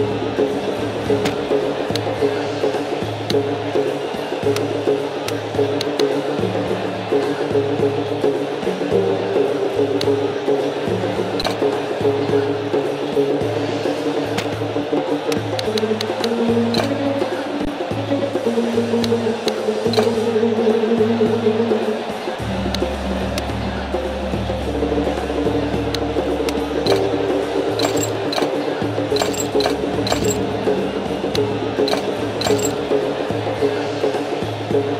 Gracias. Thank you.